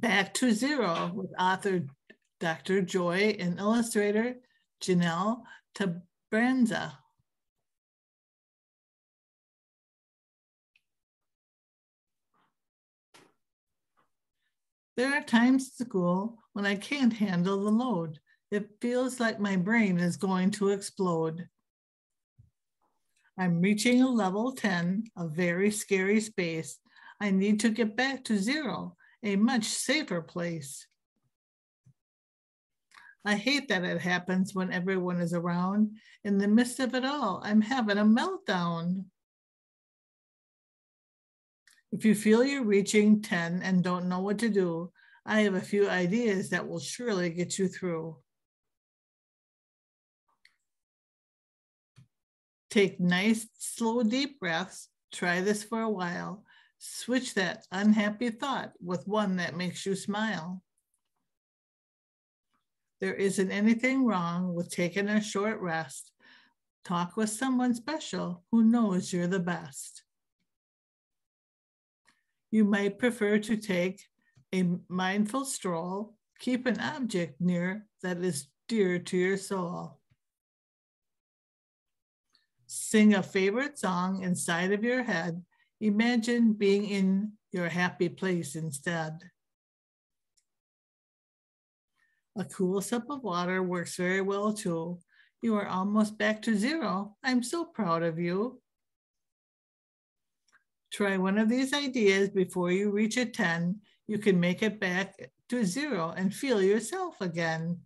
Back to Zero with author Dr. Joy and illustrator Janelle Tabranza. There are times at school when I can't handle the load. It feels like my brain is going to explode. I'm reaching a level 10, a very scary space. I need to get back to zero, a much safer place. I hate that it happens when everyone is around. In the midst of it all, I'm having a meltdown. If you feel you're reaching 10 and don't know what to do, I have a few ideas that will surely get you through. Take nice, slow, deep breaths. Try this for a while. Switch that unhappy thought with one that makes you smile. There isn't anything wrong with taking a short rest. Talk with someone special who knows you're the best. You might prefer to take a mindful stroll. Keep an object near that is dear to your soul. Sing a favorite song inside of your head. Imagine being in your happy place instead. A cool sip of water works very well too. You are almost back to zero. I'm so proud of you. Try one of these ideas before you reach a 10. You can make it back to zero and feel yourself again.